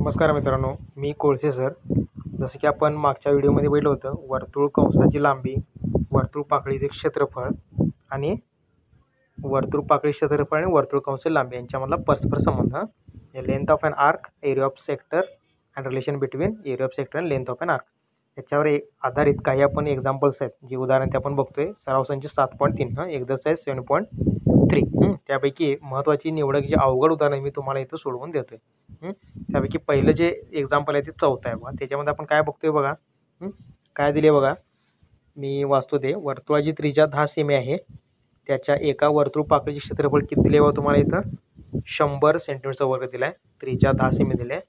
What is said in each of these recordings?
नमस्कार मित्रांनो मी कोळसे सर. जसं की आपण मागच्या व्हिडिओमध्ये बघितलं होतं वर्तुळ कंसाची लांबी वर्तुळ पाकळीचे क्षेत्रफळ आणि वर्तुळ पाकळी क्षेत्रफळ आणि वर्तुळ कंसाची लांबी यांच्यामधला परस्पर संबंध. Length of an arc area of sector and relation between area of sector and length of an arc याच्यावर एक आधारित काही आपण एक्झाम्पल्स आहेत. जी उदाहरण ते आपण बघतोय. सराव संच सात पॉईंट तीन हां? एक्झरसाईज सेवन पॉईंट थ्री त्यापैकी महत्त्वाची निवडक जी अवघड उदाहरण मी तुम्हाला इथं सोडवून देतोय. त्यापैकी पहिलं जे एक्झाम्पल आहे ते चौथं आहे बघा. त्याच्यामध्ये आपण काय बघतोय बघा? काय दिले बघा? मी वाचतो ते. वर्तुळाची त्रिज्या दहा सेमी आहे. त्याच्या एका वर्तुळ पाकळीचे क्षेत्रफळ किती दिले बघा तुम्हाला इथं? शंभर सेंटीमीटरचा वर्ग दिला आहे त्रिज्या दहा सेमी दिले आहे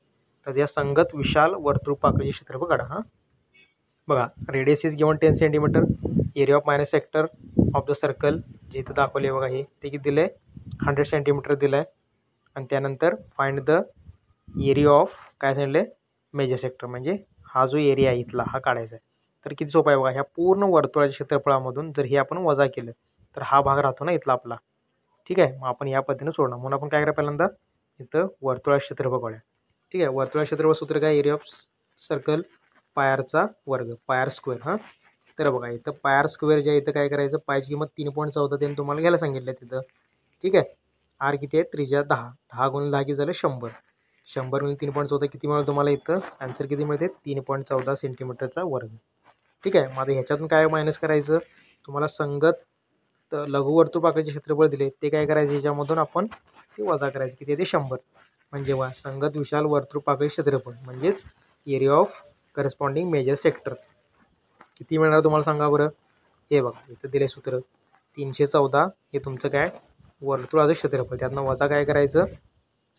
तर या संगत विशाल वर्तुळ पाकळीचे क्षेत्रफळ काढा हां. बघा radius is given ten centimetre area of minor sector of the circle जे इथं दाखवले बघा हे ते किती दिलं आहे हंड्रेड सेंटीमीटर दिलं आहे आणि त्यानंतर फाइंड द एरिया ऑफ काय सांगितलं? मेजर सेक्टर म्हणजे हा जो एरिया आहे इथला हा काढायचा आहे. तर किती सोपा आहे बघा ह्या पूर्ण वर्तुळाच्या क्षेत्रफळामधून जर हे आपण वजा केलं तर हा भाग राहतो ना इथला आपला. ठीक आहे? मग आपण या पद्धतीने सोडणार. म्हणून आपण काय करा पहिल्यांदा? इथं वर्तुळा क्षेत्रफळ काढूया. ठीक आहे? वर्तुळा क्षेत्रफळ सूत्र काय? एरिया ऑफ सर्कल पायरचा वर्ग पायर स्क्वेअर हां? तर बघा इथं पायर स्क्वेअर ज्या इथं काय करायचं? पायची किंमत तीन पॉईंट चौदा त्यांनी तुम्हाला घ्यायला सांगितलं तिथं. ठीक आहे? आर किती आहे? त्रिज्या दहा. दहा गुणिले दहा किती झालं? शंभर. शंभर गुणिले तीन पॉईंट चौदा किती मिळतं तुम्हाला इथं? आन्सर किती मिळते? तीन पॉईंट चौदा सेंटीमीटरचा वर्ग. ठीक आहे? मग आता ह्याच्यातून काय मायनस करायचं? तुम्हाला संगत लघुवर्तुपाकाचे क्षेत्रफळ दिले. ते काय करायचं? ह्याच्यामधून आपण ते वजा करायचं. किती ते शंभर. म्हणजे वा संगत विशाल वर्तुळ क्षेत्रफळ म्हणजेच area of corresponding major sector किती मिळणार तुम्हाला सांगा बरं? हे बघा. इथं दिले सूत्र. तीनशे चौदा हे तुमचं काय? वर्तुळाचं क्षेत्रफळ. त्यातनं वजा काय करायचं?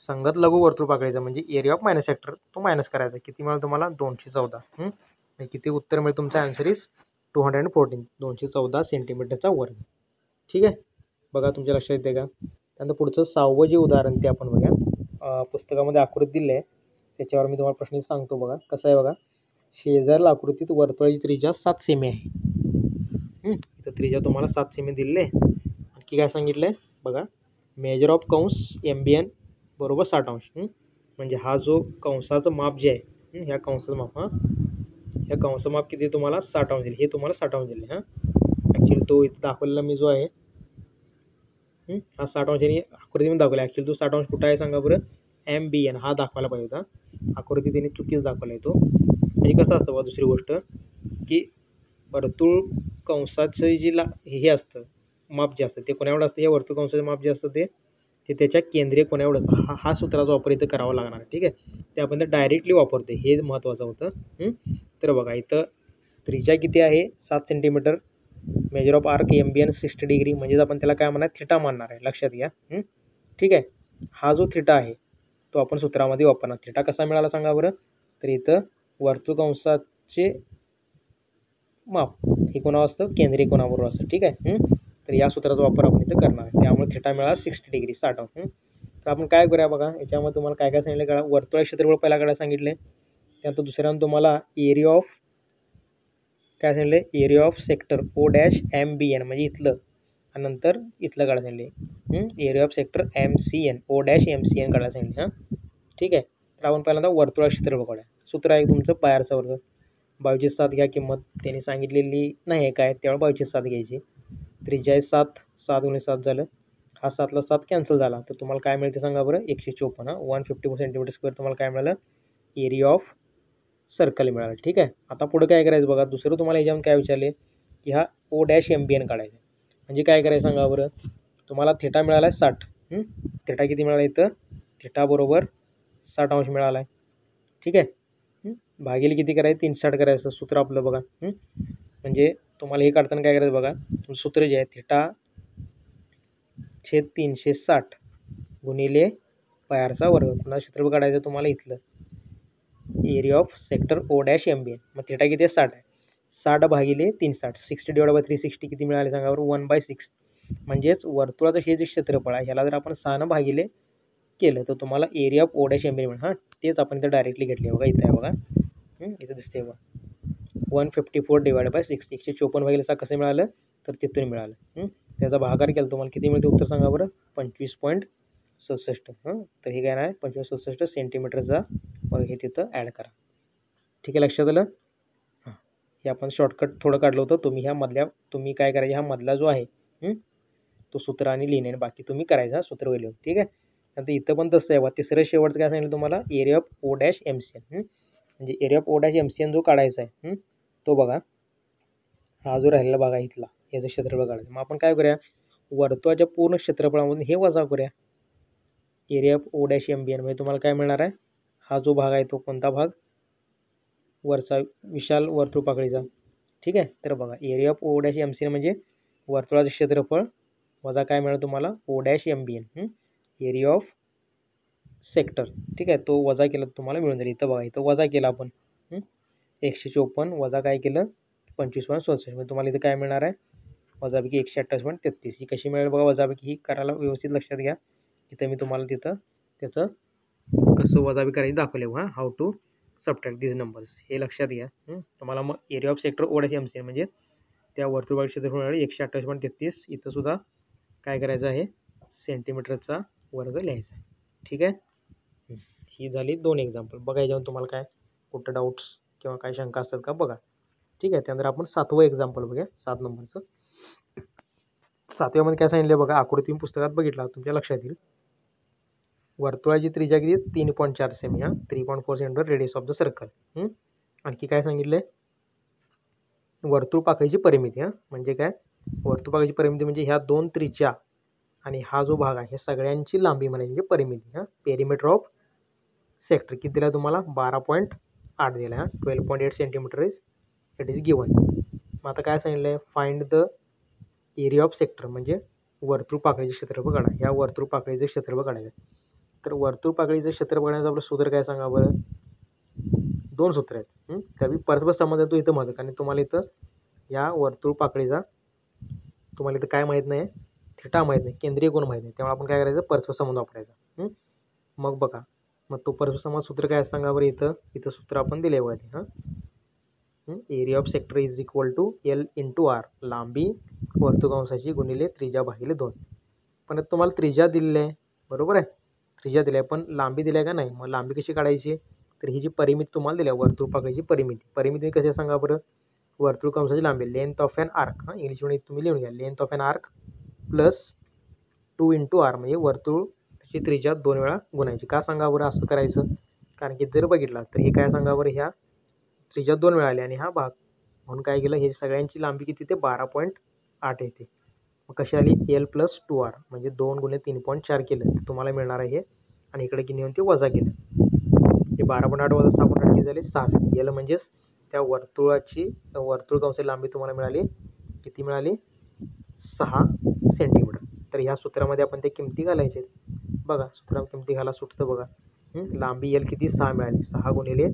संगत लघु वर्तुळ पाकळीचा म्हणजे एरिया ऑफ मायनस सेक्टर तो मायनस करायचा. किती मिळेल तुम्हाला? दोनशे चौदा. म्हणजे किती उत्तर मिळेल तुमचा answer is two hundred and fourteen दोनशे चौदा सेंटीमीटरचा वर्ग. ठीक आहे? बघा तुमच्या लक्षात येते का? त्यानंतर पुढचं सहावं जे उदाहरण ते आपण बघा पुस्तकामध्ये आकृती दिली आहे. त्याच्यावर मी तुम्हाला प्रश्न सांगतो बघा. कसं आहे बघा? शेजारला आकृतीत वर्तुळाची त्रिज्या सात सेमी आहे. इथं त्रिज्या तुम्हाला सात सेमी दिलेली आहे. आणखी काय सांगितलं आहे बघा. मेजर ऑफ कंस एम बी एन बरोबर साठ अंश. म्हणजे हा जो कंसाचं माप जे आहे ह्या कंसाचं माप हां? ह्या कंसाचं माप किती तुम्हाला? साठ अंश दिले. हे तुम्हाला साठ अंश दिले हां? ॲक्च्युली तो इथं दाखवलेला मी जो आहे हा? साठ अंशाने आकृतीमध्ये दाखवला. ॲक्च्युली तो साठ अंश कुठं आहे सांगा बरं? एम बी एन हा दाखवायला पाहिजे होता. आकृती त्याने चुकीच दाखवला आहे तो. म्हणजे कसं असतं बा दुसरी गोष्ट की वर्तुळ कंसाचं जे ला हे असतं माप जे असतं ते कोणावर असतं? हे वर्तुळ कंसाचं माप जे असतं ते ते त्याच्या केंद्रीय कोण्यावर असतं. हा हा सूत्राचा वापर इथं करावा लागणार ठीक आहे? ते आपण तर डायरेक्टली वापरतो हे महत्त्वाचं होतं तर बघा इथं त्रिज्या किती आहे? सात centimetre measure of arc M B N sixty degree म्हणजेच आपण त्याला काय म्हणणार? थिटा मानणार आहे. लक्षात घ्या ठीक आहे? हा जो थिटा आहे तो आपण सूत्रामध्ये वापरणार. थिटा कसा मिळाला सांगा बरं? तर इथं वर्तुळकंसाचे माप हे कोणावर असतं? केंद्रीय कोणाबरोबर असतं. ठीक आहे? तर या सूत्राचा वापर आपण इथं करणार त्यामुळे थेटा मिळाला सिक्स्टी डिग्री साठ तर आपण काय करूया बघा याच्यामध्ये तुम्हाला काय काय सांगितलं कळा वर्तुळा क्षेत्रफळ पहिला काढायला सांगितले त्यानंतर दुसऱ्यानं तुम्हाला एरिया ऑफ काय सांगितलं area of sector O dash M B N म्हणजे इथलं. आणि नंतर इथलं काढायला सांगितले area of sector M C N O dash M C N काढायला सांगितले हां? ठीक आहे. तर आपण पहिल्यांदा वर्तुळा क्षेत्रफळ काढूया. सूत्र आहे तुमचं पायरचा वर्ग. बावीसशे सात घ्या किंमत. त्यांनी सांगितलेली नाही आहे काय त्यामुळे बावीसशे सात घ्यायची. त्रेचाळीस सात सात गुणे सात झालं. हा सातला सात कॅन्सल झाला. तर तुम्हाला काय मिळते सांगा बरं? एकशे चोपन्न one fifty four centimetre square तुम्हाला काय मिळालं? एरिया ऑफ सर्कल मिळालं. ठीक आहे? आता पुढं काय करायचं बघा? दुसरं तुम्हाला याच्यामध्ये काय विचारले? की हा O dash M B N काढायचा म्हणजे काय करायचं सांगा बरं? तुम्हाला थेटा मिळाला आहे साठ. थेटा किती मिळाला इथं? थेटा बरोबर साठ अंश मिळाला आहे. ठीक आहे? भागिले किती करायचं? तीन साठ करायचं. सूत्र आपलं बघा. म्हणजे तुम्हाला हे काढताना काय करायचं बघा. तुमचं सूत्र जे आहे थिटा छेद तीनशे साठ गुणिले पायरचा वर्ग. पुन्हा क्षेत्रफळ काढायचं तुम्हाला इथलं. Area of sector O dash M B N मग थिटा किती आहे? साठ आहे. साठ भागिले तीन साठ. Sixty divide by three sixty किती मिळाले सांगा बरं वन बाय सिक्स म्हणजेच वर्तुळाचं हे जे क्षेत्रफळ आहे ह्याला जर आपण सहानं भागिले केलं तर तुम्हाला area of O dash M B N हां तेच आपण इथं डायरेक्टली घेतले बघा. इथं आहे बघा. इथं दिसते बघा. One fifty four divide by six एकशे चोपन्न भागिले सहा कसं मिळालं? तर तिथून मिळालं. त्याचा भागाकार केला तुम्हाला. किती मिळते उत्तर सांगा बरं? पंचवीस पॉईंट सदुसष्ट. हां? तर हे काय नाही पंचवीस सदुसष्ट सेंटीमीटरचा मग हे तिथं ॲड करा. ठीक आहे लक्षात आलं? हां. हे आपण शॉर्टकट थोडं काढलं होतं. तुम्ही ह्या मधल्या तुम्ही काय करायचं? ह्या मधला जो आहे तो सूत्र आणि लिहिणे आणि बाकी तुम्ही करायचा सूत्र वगैरे ठीक आहे? नंतर इथं पण तसं आहे. बा तिसरं शेवटचं काय सांगितलं तुम्हाला? Area of O dash M C N म्हणजे area of O dash M C N जो काढायचा आहे तो बघा. हा जो राहिलेला बघा इथला याचं क्षेत्रफळ काढायचं मग आपण काय करूया? वर्तुळाच्या पूर्ण क्षेत्रफळामधून हे वजा करूया. Area of O dash M B N म्हणजे तुम्हाला काय मिळणार आहे? हा जो भाग आहे तो कोणता भाग? वरचा विशाल वर्तुळ पाकळीचा. ठीक आहे? तर बघा area of O dash M C N म्हणजे वर्तुळाचं क्षेत्रफळ वजा काय मिळेल तुम्हाला? O dash M B N area of sector ठीक आहे? तो वजा केला तुम्हाला मिळून जाईल. इथं बघा इथं वजा केला आपण. एकशे चोपन्न वजा काय केलं? पंचवीस पॉईंट सदुसष्ट म्हणजे तुम्हाला इथं काय मिळणार आहे? वजापैकी एकशे अठ्ठावीस पॉईंट तेहतीस. ही कशी मिळेल बघा वजापैकी? ही करायला व्यवस्थित लक्षात घ्या. इथं मी तुम्हाला तिथं त्याचं कसं वजाबी करायचं दाखवले हां how to subtract these numbers हे लक्षात घ्या. तुम्हाला मग एरिया ऑफ सेक्टर ओढायचे एम सी म्हणजे त्या वर्तुळ क्षेत्रफळ एकशे अठ्ठावीस पॉईंट तेहतीस. इथंसुद्धा काय करायचं आहे? सेंटीमीटरचा वर्ग लिहायचा आहे. ठीक आहे? ही. झाली दोन एक्झाम्पल बघा याच्यावर तुम्हाला काय कुठं डाऊट्स किंवा काय शंका असतात का बघा. ठीक आहे त्यानंतर आपण सातवं एक्झाम्पल बघूया सात नंबरचं. सातव्यामध्ये काय सांगितलं बघा आकृती पुस्तकात बघितला तुमच्या लक्षात येईल. वर्तुळाची त्रिज्या किती तीन पॉईंट चार सेमी हां. Three point four centre radius of the circle आणखी काय सांगितलं आहे वर्तुळ पाकळीची परिमिती हां. म्हणजे काय? वर्तुळ पाकळीची परिमिती म्हणजे ह्या दोन त्रिज्या आणि हा जो भाग आहे हे सगळ्यांची लांबी म्हणायची म्हणजे परिमिती हां. पेरिमीटर ऑफ सेक्टर किती दिला तुम्हाला? बारा पॉईंट आठ दिला आहे twelve point eight centimetre is it is given मग आता काय सांगितलं आहे find the area of sector म्हणजे वर्तुळ पाकळीचे क्षेत्रफळ काढा. ह्या वर्तुळ पाकळीचे क्षेत्रफळ काढायचं. तर वर्तुळ पाकळीचं क्षेत्रफळ काढण्याचं आपलं सूत्र काय सांगा बरं? दोन सूत्र आहेत. त्यावेळी परस्पर संबंध तो इथं महत्त्व कारण तुम्हाला इथं या वर्तुळ पाकळीचा तुम्हाला इथं काय माहीत नाही थिटा माहीत नाही. केंद्रीय कोण माहीत नाही. त्यामुळे आपण काय करायचं? परस्पर संबंध वापरायचा. मग बघा. मग तो परस्परसंवाद सूत्र काय सांगा बरं इथं? इथं सूत्र आपण दिले पाहिजे हां? Area of sector is equal to L into R लांबी वर्तुकांशाची गुणिले त्रिज्या भागिले दोन. पण तुम्हाला त्रिज्या दिलेली आहे. बरोबर आहे? त्रिज्या दिल्या पण लांबी दिल्या का नाही? मग लांबी कशी काढायची? तर ही जी परिमिती तुम्हाला दिल्या वर्तुळपाकाची परिमिती. परिमिती कशी सांगा बरं? वर्तुळ कंसाची लांबी. लेंथ ऑफ एन आर्क हां? इंग्लिशमध्ये तुम्ही लिहून घ्या. Length of an arc plus two into R म्हणजे वर्तुळची त्रिज्या दोन वेळा गुणायची. का सांगा बरं असं करायचं? कारण की जर बघितला तर हे काय सांगा बरं ह्या त्रिज्या दोन वेळा आली आणि हा भाग. म्हणून काय केलं? हे सगळ्यांची लांबी किती ते बारा पॉईंट आठ येते. मग कशी आली? एल प्लस टू आर म्हणजे दोन गुणे तीन पॉईंट चार केलं. तर तुम्हाला मिळणार आहे हे. आणि इकडे किती येऊन ते वजा केलं. हे बारा पॉईंट आठ वजा सहा पॉईंट आठ किती झाले? सहा एल म्हणजेच त्या वर्तुळाची वर्तुळ कंसाची लांबी तुम्हाला मिळाली. किती मिळाली? सहा सेंटीमीटर तर ह्या सूत्रामध्ये आपण ते किमती घालायचे बघा सूत्रात किमती घाला सुटतं बघा. लांबी एल किती? सहा मिळाली. सहा गुणिले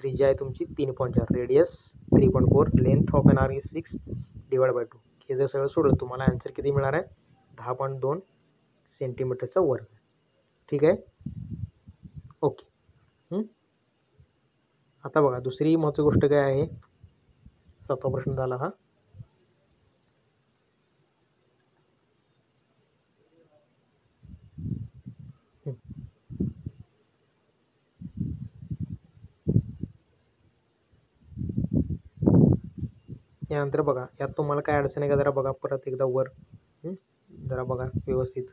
त्रिज्या आहे तुमची तीन पॉईंट चार. Radius three point four length of an arc is six divide by two हे जर सगळं सोडलं तुम्हाला आन्सर किती मिळणार आहे? दहा पॉईंट दोन सेंटीमीटरचा वर्ग. ठीक आहे? ओके आता बघा दुसरी महत्त्वाची गोष्ट काय आहे? सातवा प्रश्न झाला हा. यानंतर बघा यात तुम्हाला काय अडचण आहे का? जरा बघा परत एकदा वर. जरा बघा व्यवस्थित.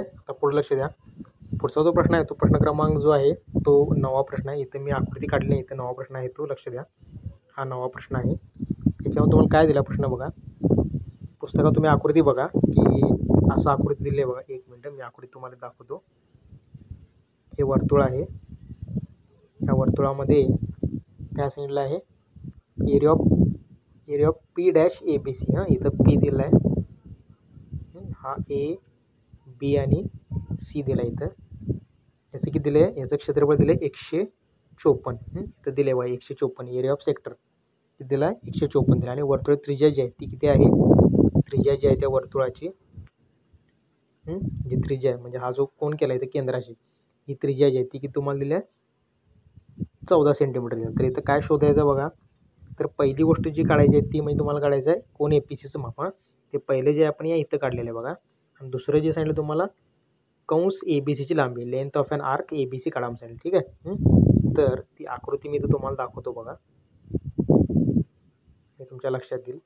आता पुढे लक्ष द्या. पुढचा जो प्रश्न आहे तो प्रश्न क्रमांक जो आहे तो नवा प्रश्न आहे. इथं मी आकृती काढली नाही इथं नवा प्रश्न आहे तो लक्ष द्या. हा नवा प्रश्न आहे. याच्यामध्ये तुम्हाला काय दिला प्रश्न बघा. पुस्तकात तुम्ही आकृती बघा की असं आकृती दिली आहे बघा. एक मिनटं मी आकृती तुम्हाला दाखवतो. हे वर्तुळ आहे. या वर्तुळामध्ये काय सांगितलं आहे? Area of area of P dash A B C हां इथं पी दिला आहे. हा ए बी आणि सी दिला इथं. याचं किती दिलं आहे याचं क्षेत्रफळ दिलं आहे एकशे चोपन्न. इथं दिले बघा एकशे चोपन्न. एरिया ऑफ सेक्टर किती दिला आहे एकशे चोपन्न दिला. आणि वर्तुळ त्रिज्या जी आहे ती किती आहे? त्रिज्या जी आहे त्या वर्तुळाची. जी त्रिज्या आहे. म्हणजे हा जो कोण केला आहे केंद्राशी. ही त्रिज्या जी आहे ती किती तुम्हाला दिली आहे चौदा सेंटीमीटर दिली तर इथं काय शोधायचं बघा. तर पहिली गोष्ट जी काढायची आहे ती म्हणजे तुम्हाला काढायचं आहे कोण ए पी सीचं माप ते पहिले जे आपण या इथं काढलेलं आहे बघा. आणि दुसरं जे सांगितलं तुम्हाला कंस ए बी सीची लांबी length of an arc A B C काढा सांगेल ठीक आहे? तर ती आकृती मी तर तुम्हाला दाखवतो बघा. हे तुमच्या लक्षात येईल.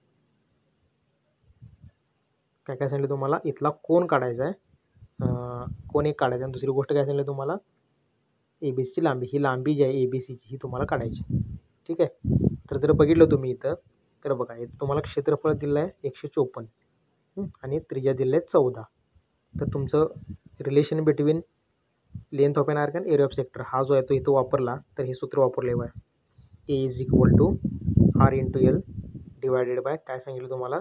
काय काय सांगितलं तुम्हाला? इथला कोण काढायचा आहे. कोण एक काढायचा आणि दुसरी गोष्ट काय सांगितलं तुम्हाला? ए बी सीची लांबी. ही लांबी जी आहे ए बी सीची ही तुम्हाला काढायची ठीक आहे? तर जर बघितलं तुम्ही इथं तर बघा याचं तुम्हाला क्षेत्रफळ दिलं आहे एकशे चोपन्न. आणि त्रिज्या दिलं आहे चौदा. तर तुमचं relation between length of an arc and area of sector हा जो आहे तो इथं वापरला तर हे सूत्र वापरले आहे A is equal to R into L divided by काय सांगितलं तुम्हाला?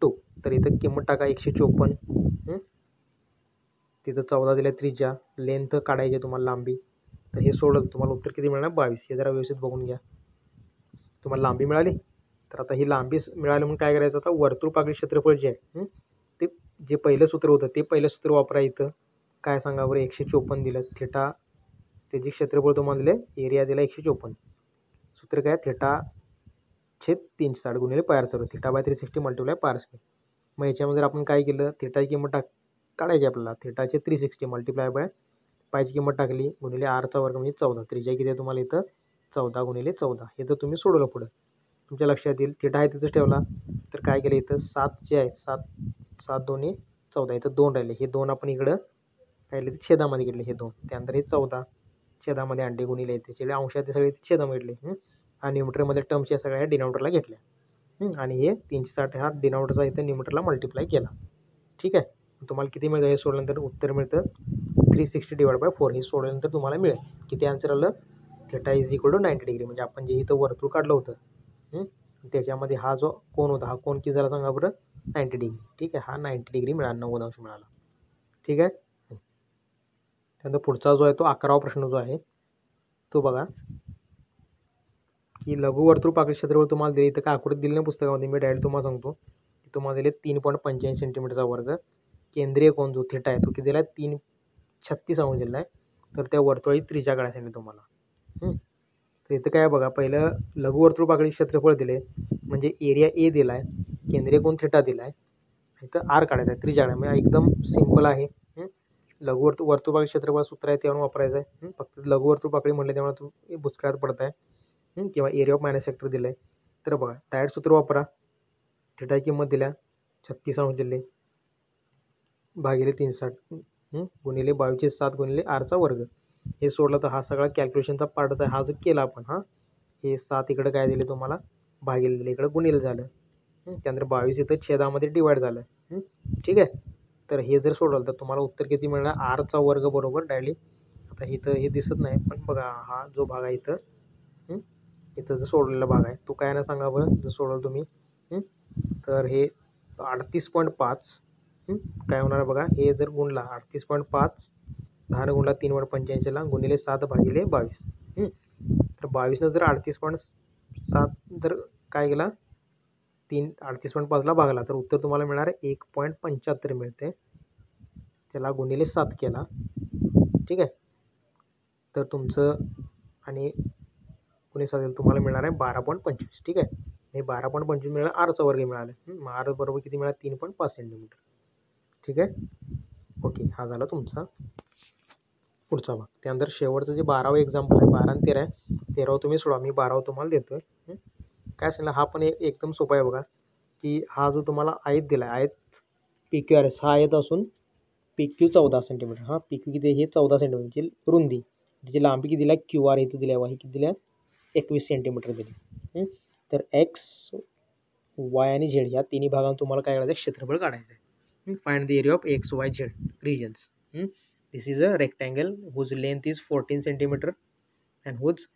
टू तर इथं किंमत टाका एकशे चोपन्न. तिथं चौदा दिल्या त्रिज्या लेंथ काढायची तुम्हाला लांबी. तर हे सोडलं तुम्हाला उत्तर किती मिळणार? बावीस. हे जरा व्यवस्थित बघून घ्या. तुम्हाला लांबी मिळाली? तर आता ही लांबी मिळाली म्हणून काय करायचं? आता वर्तुळ पाकळी क्षेत्रफळ जे आहे ते जे पहिलं सूत्र होतं ते पहिलं सूत्र वापरा इथं. काय सांगा बरं? एकशे चोपन्न दिलं. थिटा त्याचे क्षेत्रफळ तुम्हाला दिलं एरिया दिला एकशे चोपन्न. सूत्र काय? थेटा छेद तीनशे साठ गुणिले पायर सर्व theta by three sixty multiply pi r square मग याच्यामध्ये आपण काय केलं थेटाची किंमत टाक काढायची आपल्याला. थेटाचे थ्री सिक्स्टी मल्टिप्लाय बाय पायची किंमत टाकली गुणिले आरचा वर्ग म्हणजे चौदा. त्रिज्या किती आहे तुम्हाला इथं? चौदा गुणिले चौदा. हे जर तुम्ही सोडवलं पुढं. तुमच्या लक्षात येईल. थिटा आहे तिथंच ठेवला तर काय केलं इथं? सात जे आहे सात सात दोन्ही चौदा. इथं दोन राहिले. हे दोन आपण इकडं पाहिले ते छेदामध्ये घेतले हे दोन. त्यानंतर हे चौदा. छेदामध्ये अंडे गुणिले त्याचे अंशात ते सगळे छेदामध्ये घेतले आणि न्यूमीटरमध्ये टर्म्स या सगळ्या डिनॉमिटरला घेतल्या. आणि हे तीनशे साठ हा डिनॉमिटरचा इथं न्यूमीटरला मल्टिप्लाय केला. ठीक आहे? तुम्हाला किती मिळतं हे सोडल्यानंतर? उत्तर मिळतं three sixty divide by four हे सोडल्यानंतर तुम्हाला मिळेल. किती आन्सर आलं? Theta is equal to ninety degree म्हणजे आपण जे इथं वर्तुळ काढलं होतं त्याच्यामध्ये हा जो कोण होता हा कोण किती झाला सांगा बरं? नाईंटी डिग्री ठीक आहे हा नाईंटी डिग्री मिळाला नव्वद अंश मिळाला. ठीक आहे? त्यानंतर पुढचा जो आहे तो अकरावा प्रश्न जो आहे तो बघा. की लघुवर्तुळ पाकळी क्षेत्रफळ तुम्हाला दिले इथं काय आकृती दिली नाही पुस्तकामध्ये मी डायरेक्ट तुम्हाला सांगतो की तुम्हाला दिले तीन पॉईंट पंच्याऐंशी सेंटीमीटरचा वर्ग. केंद्रीय कोण जो थिटा आहे तो किती दिला आहे तीन छत्तीस अंश दिला आहे तर त्या वर्तुळी त्रिजा काढायसाठी तुम्हाला. तर इथं काय बघा पहिलं लघुवर्तुळ पाकळी क्षेत्रफळ दिले म्हणजे एरिया ए दिला आहे केंद्रीय कोण थिटा दिला आहे इथं आर काढायचा आहे त्रिज्या म्हणजे एकदम सिंपल आहे. लघुवर्तुळ वर्तुळ पाकळी क्षेत्रफळ सूत्र आहे त्यावर वापरायचं आहे. फक्त लघुवर्तुळ पाकळी म्हटलं त्यामुळे तुम्ही भुसकाळात पडत आहे किंवा एरिया ऑफ मायनस सेक्टर दिलं आहे तर बघा डायरेक्ट सूत्र वापरा. थिटा किंमत दिल्या छत्तीस अंश दिले. भागिले तीन साठ गुणिले बावीसशे सात गुणिले आरचा वर्ग. हे सोडलं तर हा सगळा कॅल्क्युलेशनचा पार्टच आहे. हा जो केला आपण हां हे सात इकडं काय दिले तुम्हाला? भागील दिले. इकडं गुणिलं झालं. त्यानंतर बावीस इथं छेदामध्ये डिवाईड झालं. ठीक आहे? तर हे जर सोडवलं तर तुम्हाला उत्तर किती मिळणार? आरचा वर्ग बरोबर डायली. आता इथं हे दिसत नाही पण बघा हा जो भाग आहे इथं इथं जो सोडलेला भाग आहे तो काय ना सांगा बरं? जर सोडवलं तुम्ही तर हे अडतीस पॉईंट पाच काय होणार बघा? हे जर गुणला अडतीस पॉईंट पाच दहा गुणला तीन वर पंच्याऐंशीला गुणिले सात भागिले बावीस. तर बावीसनं जर अडतीस पॉईंट सात जर काय गेला तीन अडतीस पॉईंट पाचला भागला. तर उत्तर तुम्हाला मिळणार आहे एक पॉईंट पंच्याहत्तर मिळते त्याला गुणिले सात केला. ठीक आहे? तर तुमचं आणि कुणी सात तुम्हाला मिळणार आहे बारा पॉईंट पंचवीस. ठीक आहे? हे बारा पॉईंट पंचवीस मिळालं आरचा वर्ग मिळालं. मग आर बरोबर किती मिळालं? तीन पॉईंट पाच सेंटीमीटर ठीक आहे? ओके. हा झाला तुमचा पुढचा भाग. त्यानंतर शेवटचं जे बारावं एक्झाम्पल आहे बारा आणि तेरा आहे तेरावं तुम्ही सोडा मी बारावं तुम्हाला देतो आहे काय सांगितलं हा पण एक एकदम सोपा आहे बघा की हा जो तुम्हाला आयत दिला आहे आयत पी क्यू आर एस हा आयत असून पी क्यू चौदा सेंटीमीटर हा पी क्यू किती हे चौदा सेंटीमीटरची रुंदी त्याची लांबी किती दिला क्यू आर इथं दिल्या ही किती दिल्या? एकवीस सेंटीमीटर दिली. तर एक्स वाय आणि झेड या तिन्ही भागांना तुम्हाला काय करायचं क्षेत्रफळ काढायचं आहे find the area of X Y Z regions this is a rectangle whose length is 14 centimeter and whose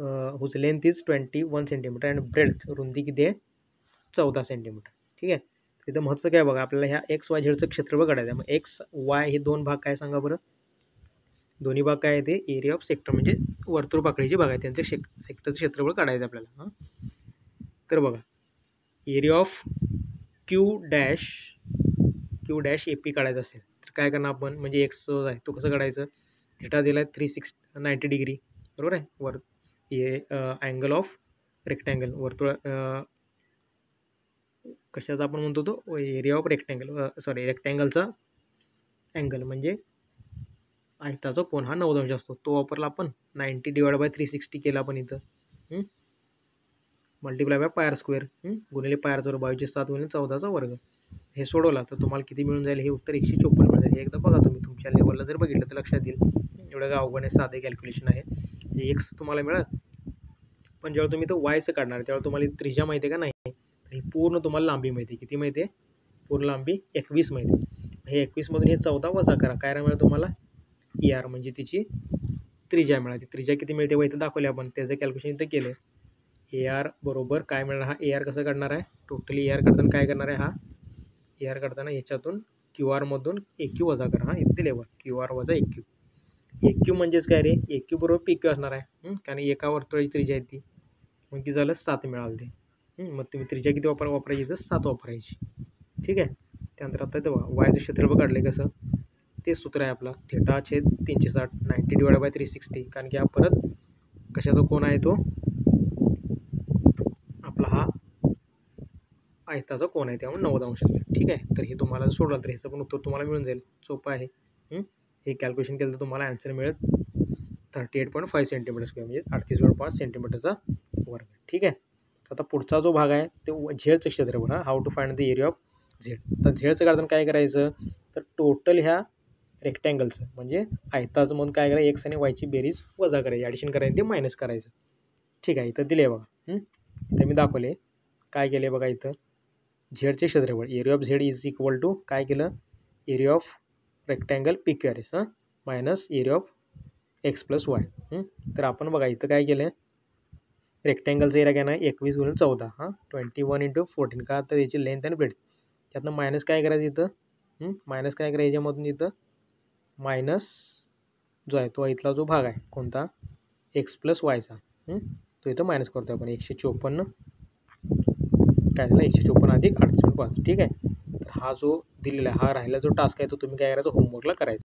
uh, whose length is 21 centimeter and breadth रुंदी किती आहे? चौदा सेंटीमीटर ठीक आहे? तिथं महत्त्वाचं काय बघा आपल्याला ह्या एक्स वाय झेडचं क्षेत्रफळ काढायचं आहे. मग एक्स वाय हे दोन भाग काय सांगा बरं? दोन्ही भाग काय आहे ते? एरिया ऑफ सेक्टर म्हणजे वर्तुळ पाकळीचे भाग आहे त्यांचे शेक सेक्टरचं क्षेत्रफळ काढायचं आपल्याला हां? तर बघा area of Q dash Q dash A P काढायचं असेल. काय करणार आपण? म्हणजे एक्स जो आहे तो कसं काढायचं? थिटा दिला आहे थ्री सिक्स नाईंटी डिग्री बरोबर आहे? वर हे अँगल ऑफ रेक्टँगल वर्तुळ कशाचा आपण म्हणतो तो? एरिया ऑफ रेक्टँगल सॉरी रेक्टँगलचा अँगल म्हणजे आयताचा कोण हा नऊ अंश असतो. तो वापरला आपण ninety divide by three sixty केला आपण इथं. Multiply by pi r square गुणिले पायर वर्ग बावीसशे सात गुणिले चौदाचा वर्ग. हे सोडवला तर तुम्हाला किती मिळून जाईल हे उत्तर एकशे चोपन्न मिळून जाईल. हे एकदा बघा तुम्ही तुमच्या लेवलला जर बघितलं तर लक्षात येईल. एवढं काय अवघड आहे साधे कॅल्क्युलेशन आहे. हे एक्स तुम्हाला मिळत पण जेव्हा तुम्ही तो वायचं काढणार त्यावेळेला तुम्हाला त्रिजा माहिती आहे का नाही? ही पूर्ण तुम्हाला लांबी माहिती आहे. किती माहिती आहे? पूर्ण लांबी एकवीस माहिती आहे. हे एकवीसमधून हे चौदा वजा करा. काय मिळेल तुम्हाला? ई आर म्हणजे तिची त्रिजा मिळाली. त्रिजा किती मिळते व इथं दाखवले आपण. त्याचं कॅल्क्युलेशन इथं केलं ए आर बरोबर काय मिळणार? हा ए आर कसं काढणार आहे? टोटली ए आर काढताना काय करणार आहे? हा ए आर काढताना याच्यातून क्यू आरमधून ए क्यू वजा करा. हा इथे लेवल क्यू आर वजा ए क्यू. ए क्यू म्हणजेच काय रे? ए क्यू बरोबर पी क्यू असणार आहे. कारण एका वर्तुळाची त्रिज्या आहे ती. मग ती झालं सात मिळाल ते मग तुम्ही त्रिज्या किती वापर वापरायची? तर सात वापरायची. ठीक आहे? त्यानंतर आता ते वायचं क्षेत्रफळ काढले कसं? ते सूत्र आहे आपला. थेटा छेद तीनशे साठ. Ninety divide by three sixty कारण की हा परत कशाचा कोण आहे तो आपला हा आयताचा कोण आहे त्यामुळे नव्वद अंश ठीक आहे? तर हे तुम्हाला सोडलं तर ह्याचं पण उत्तर तुम्हाला मिळून जाईल. सोपं आहे. हे? कॅल्क्युलेशन केलं तर तुम्हाला आन्सर मिळेल thirty eight point five centimetre square म्हणजे अडतीस पॉईंट पाच सेंटीमीटरचा वर्ग. ठीक आहे? आता पुढचा जो भाग आहे ते झेडचं क्षेत्रफळ बघा how to find the area of Z तर झेडचं काढताना काय करायचं? तर टोटल ह्या रेक्टँगलचं म्हणजे आयताचं म्हणून काय करायचं? एक्स आणि वायची बेरीज वजा करायची. ॲडिशन करायची ते मायनस करायचं. ठीक आहे? इथं दिले बघा. इथं मी दाखवले काय केले बघा इथं? झेडचे क्षेत्रफळ area of Z is equal to काय केलं? Area of rectangle P Q R S हां? Minus area of X plus Y तर आपण बघा इथं काय केलं आहे रेक्टँगलचा एरिया काय ना एकवीस गुणून चौदा हां? ट्वेंटी वन इंटू फोर्टीन का तर याची लेंथ आणि ब्रेड त्यातनं मायनस काय करायचं इथं? मायनस काय करायचं याच्यामधून इथं? मायनस जो आहे तो इथला जो भाग आहे कोणता? एक्स प्लस वायचा तो इथं मायनस करतो आपण एकशे चोपन्न काय झालं एकशे चोपन्न अधिक अडचण पाच ठीक आहे? तर हा जो दिलेला आहे हा राहिला जो टास्क आहे तो तुम्ही काय करायचा? होमवर्कला करायचा.